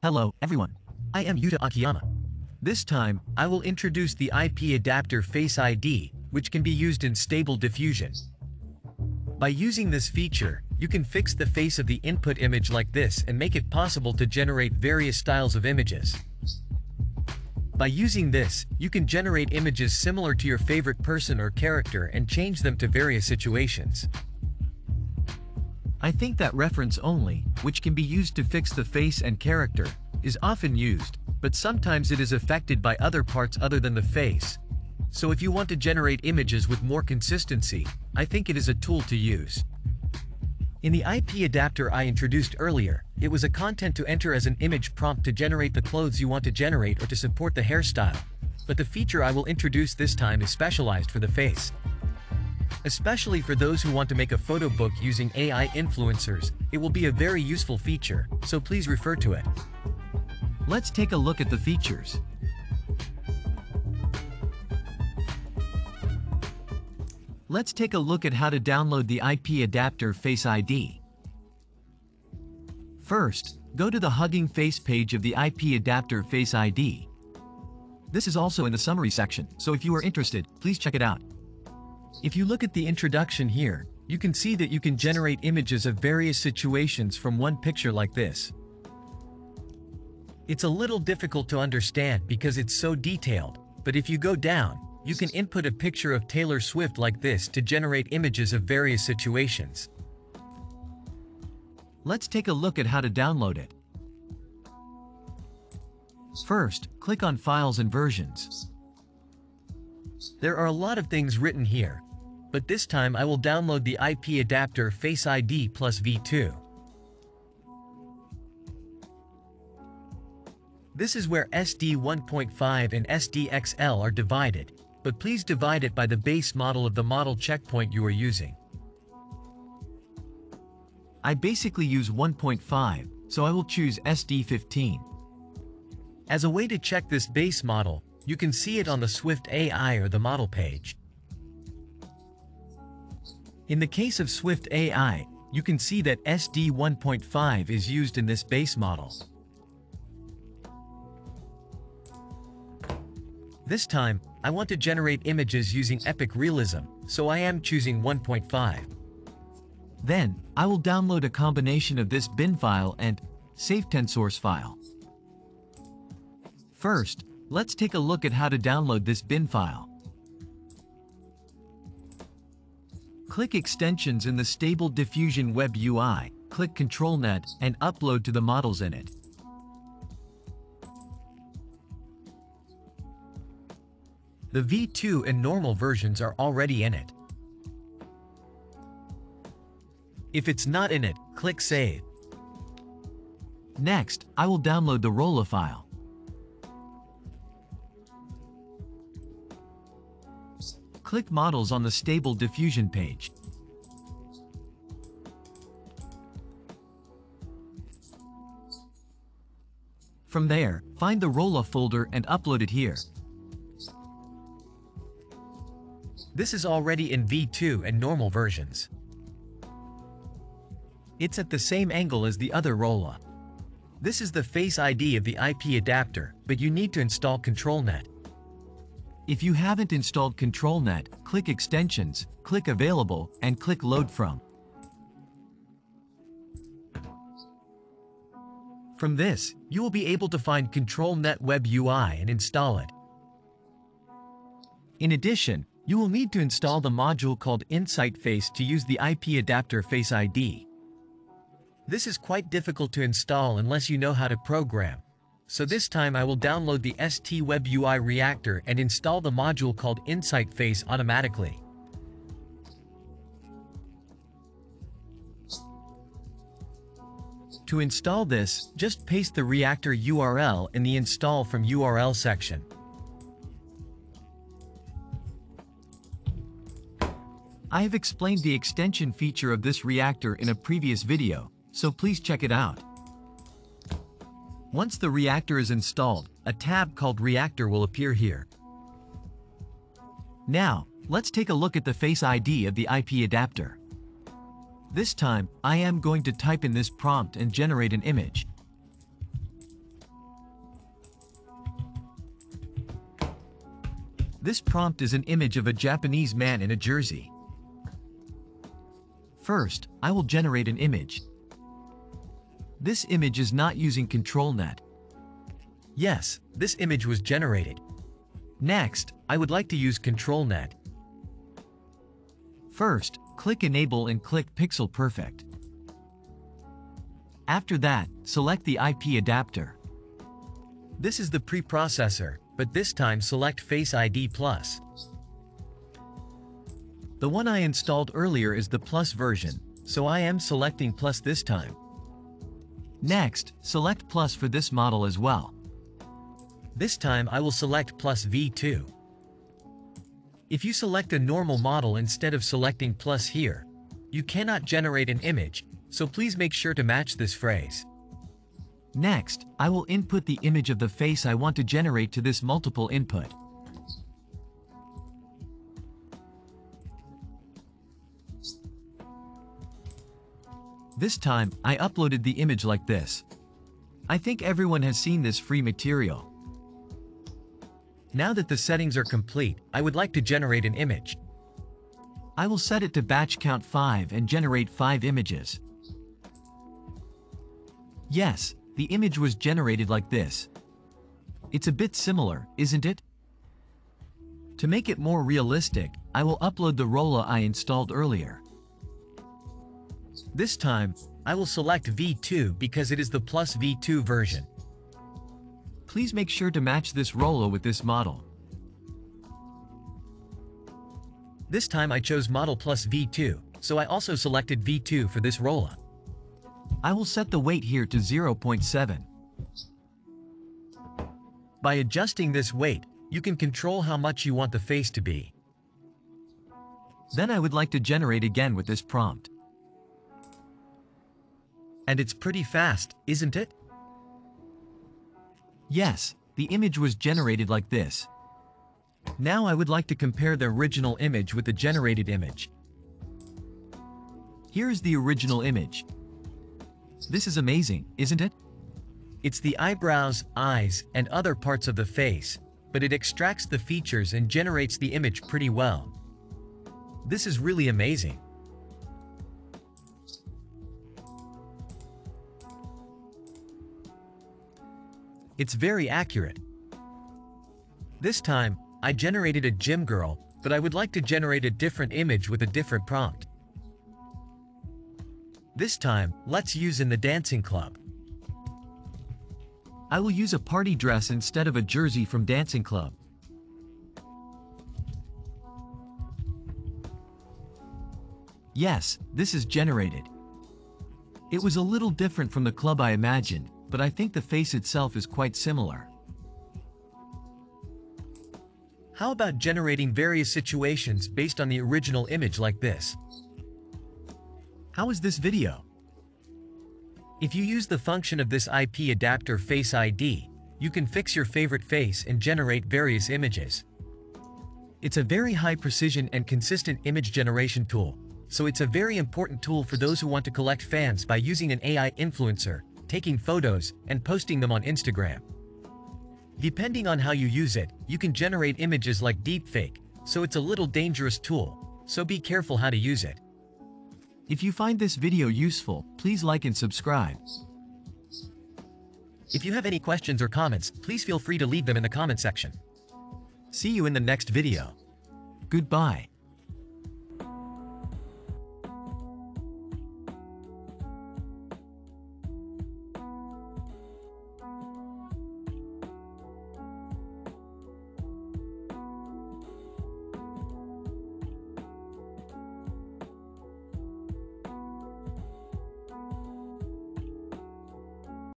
Hello, everyone. I am Yuta Akiyama. This time, I will introduce the IP adapter Face ID, which can be used in Stable Diffusion. By using this feature, you can fix the face of the input image like this and make it possible to generate various styles of images. By using this, you can generate images similar to your favorite person or character and change them to various situations. I think that reference only, which can be used to fix the face and character, is often used, but sometimes it is affected by other parts other than the face. So if you want to generate images with more consistency, I think it is a tool to use. In the IP adapter I introduced earlier, it was a content to enter as an image prompt to generate the clothes you want to generate or to support the hairstyle. But the feature I will introduce this time is specialized for the face. Especially for those who want to make a photo book using AI influencers, it will be a very useful feature, so please refer to it. Let's take a look at the features. Let's take a look at how to download the IP adapter Face ID. First, go to the Hugging Face page of the IP adapter Face ID. This is also in the summary section, so if you are interested, please check it out. If you look at the introduction here, you can see that you can generate images of various situations from one picture like this. It's a little difficult to understand because it's so detailed, but if you go down, you can input a picture of Taylor Swift like this to generate images of various situations. Let's take a look at how to download it. First, click on Files and Versions. There are a lot of things written here, but this time I will download the IP adapter Face ID plus V2. This is where SD 1.5 and SDXL are divided, but please divide it by the base model of the model checkpoint you are using. I basically use 1.5, so I will choose SD15. As a way to check this base model, you can see it on the Civitai or the model page. In the case of Civitai, you can see that SD 1.5 is used in this base model. This time, I want to generate images using Epic Realism, so I am choosing 1.5. Then, I will download a combination of this bin file and SafeTensors file. First, let's take a look at how to download this bin file. Click Extensions in the Stable Diffusion Web UI, click ControlNet, and upload to the models in it. The V2 and normal versions are already in it. If it's not in it, click Save. Next, I will download the LoRA file. Click Models on the Stable Diffusion page. From there, find the LoRA folder and upload it here. This is already in V2 and normal versions. It's at the same angle as the other LoRA. This is the Face ID of the IP adapter, but you need to install ControlNet. If you haven't installed ControlNet, click Extensions, click Available, and click Load From. From this, you will be able to find ControlNet Web UI and install it. In addition, you will need to install the module called InsightFace to use the IP adapter Face ID. This is quite difficult to install unless you know how to program. So this time I will download the SD Web UI Reactor and install the module called InsightFace automatically. To install this, just paste the reactor URL in the Install from URL section. I have explained the extension feature of this reactor in a previous video, so please check it out. Once the reactor is installed, a tab called Reactor will appear here. Now, let's take a look at the Face ID of the IP adapter. This time, I am going to type in this prompt and generate an image. This prompt is an image of a Japanese man in a jersey. First, I will generate an image. This image is not using ControlNet. Yes, this image was generated. Next, I would like to use ControlNet. First, click Enable and click Pixel Perfect. After that, select the IP adapter. This is the preprocessor, but this time select Face ID Plus. The one I installed earlier is the Plus version, so I am selecting Plus this time. Next, select Plus for this model as well. This time I will select Plus V2. If you select a normal model instead of selecting Plus here, you cannot generate an image, so please make sure to match this phrase. Next, I will input the image of the face I want to generate to this multiple input. This time, I uploaded the image like this. I think everyone has seen this free material. Now that the settings are complete, I would like to generate an image. I will set it to batch count 5 and generate 5 images. Yes, the image was generated like this. It's a bit similar, isn't it? To make it more realistic, I will upload the LoRA I installed earlier. This time, I will select V2 because it is the plus V2 version. Please make sure to match this LoRA with this model. This time I chose model plus V2, so I also selected V2 for this LoRA. I will set the weight here to 0.7. By adjusting this weight, you can control how much you want the face to be. Then I would like to generate again with this prompt. And it's pretty fast, isn't it? Yes, the image was generated like this. Now I would like to compare the original image with the generated image. Here is the original image. This is amazing, isn't it? It's the eyebrows, eyes, and other parts of the face, but it extracts the features and generates the image pretty well. This is really amazing. It's very accurate. This time, I generated a gym girl, but I would like to generate a different image with a different prompt. This time, let's use in the dancing club. I will use a party dress instead of a jersey from dancing club. Yes, this is generated. It was a little different from the club I imagined, but I think the face itself is quite similar. How about generating various situations based on the original image like this? How is this video? If you use the function of this IP adapter Face ID, you can fix your favorite face and generate various images. It's a very high precision and consistent image generation tool, so it's a very important tool for those who want to collect fans by using an AI influencer taking photos, and posting them on Instagram. Depending on how you use it, you can generate images like deepfake, so it's a little dangerous tool, so be careful how to use it. If you find this video useful, please like and subscribe. If you have any questions or comments, please feel free to leave them in the comment section. See you in the next video. Goodbye.